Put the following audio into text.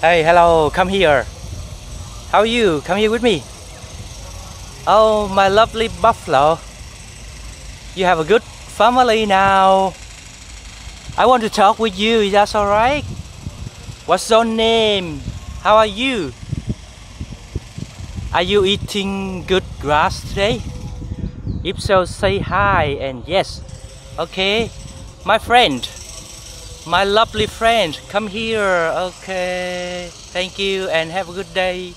Hey, hello, come here. How are you? Come here with me. Oh, my lovely buffalo. You have a good family now. I want to talk with you. Is that alright? What's your name? How are you? Are you eating good grass today? If so, say hi and yes. Okay, my friend, my lovely friend, come here. Okay, thank you and have a good day.